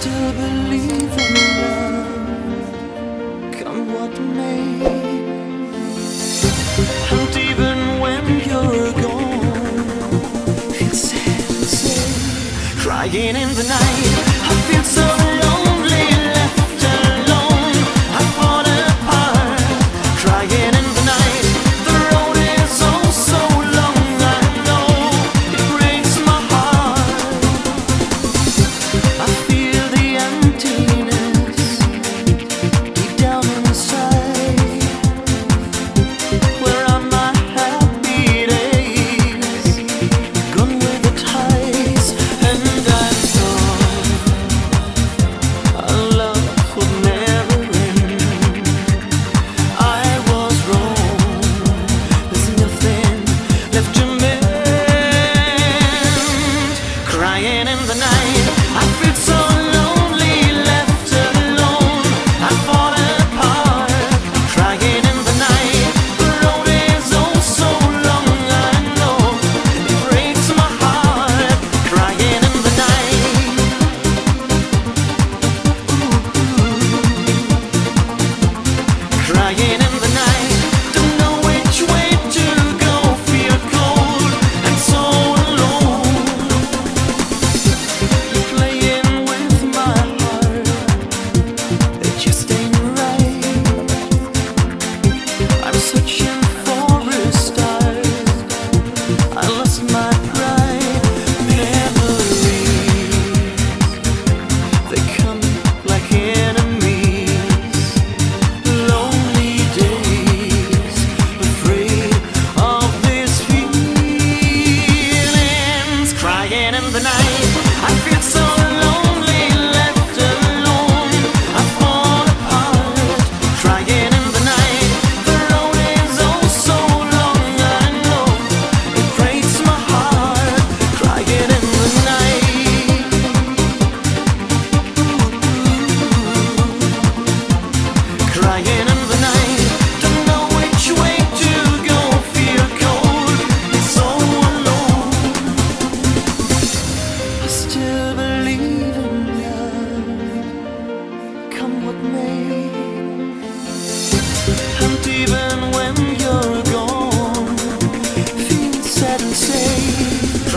still believe in love, come what may. And even when you're gone, feel sad and sad, crying in the night. I feel so.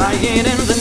Lying in the